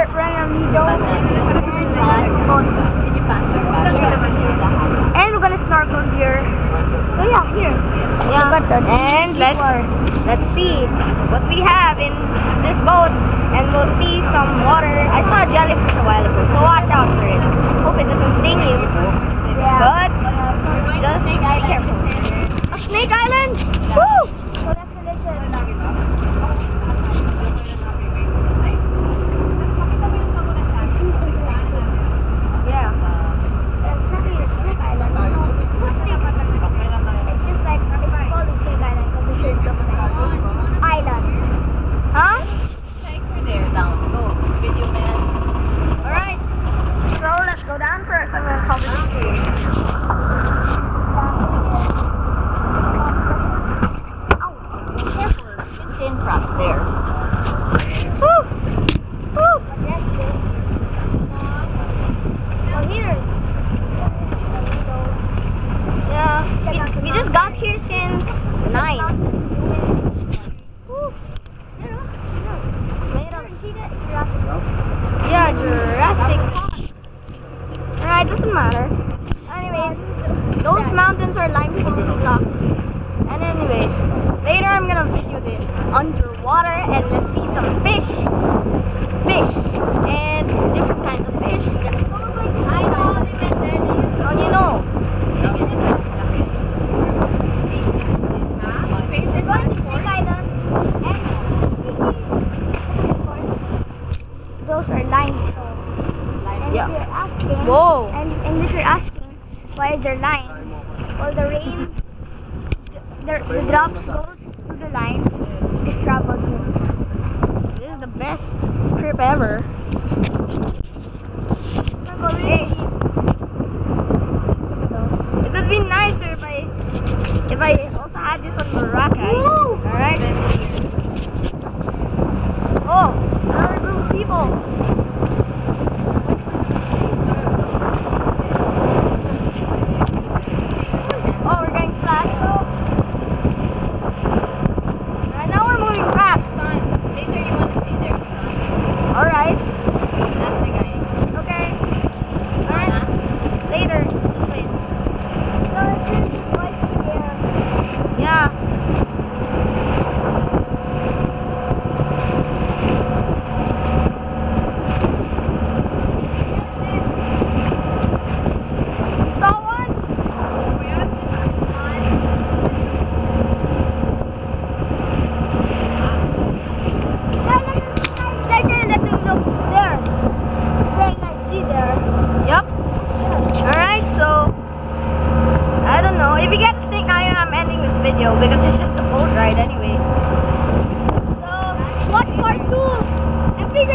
we're, we're on El Nido. And we're gonna snorkel here. So yeah, here. Yeah. And let's let's see what we have in this boat, and we'll see some water. I saw a jellyfish a while ago, so watch out for it. Hope it doesn't sting you, but just be careful. A snake island. Woo! So let's listen. Yeah. It's not really a snake island. It's snake. It's just like it's called a snake island because the shapes of an island. Huh? Go, video man. All right. So let's go down first. I'm gonna call the screen. Doesn't matter. Anyway, those mountains are limestone blocks. And anyway, later I'm gonna video this underwater and let's see some fish. Fish. And different kinds of fish. I know. How do you know? Those are limestones. And Yeah. if you're asking, Whoa. And, and if you're asking, why is there lines? Well, the rain, the, the drops goes to the lines, it travels smooth. This is the best trip ever. Hey. It would be nicer if I if I also had this on Boracay. Son. Alright. That's the guy. Okay. Alright. Later. video because it's just a boat ride anyway. So, watch part 2 and please